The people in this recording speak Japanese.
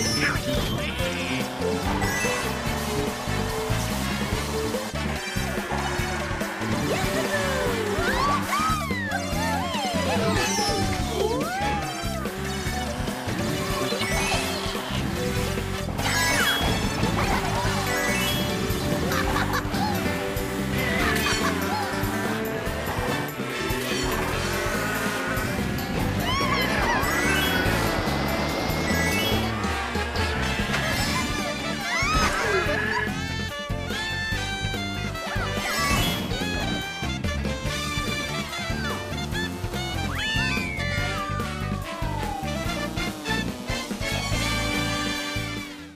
いいね!